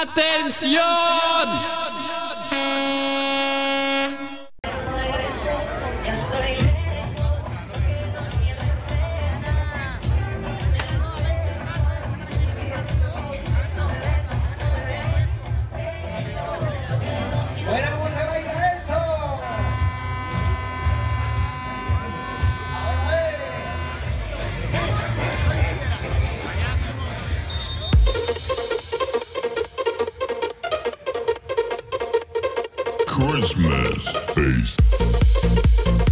¡Atención! Christmas based.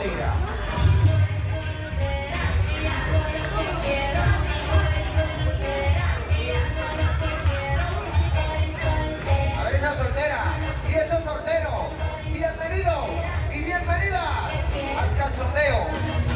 A ver esa soltera. Y esos solteros, bienvenidos y bienvenidas al cachondeo.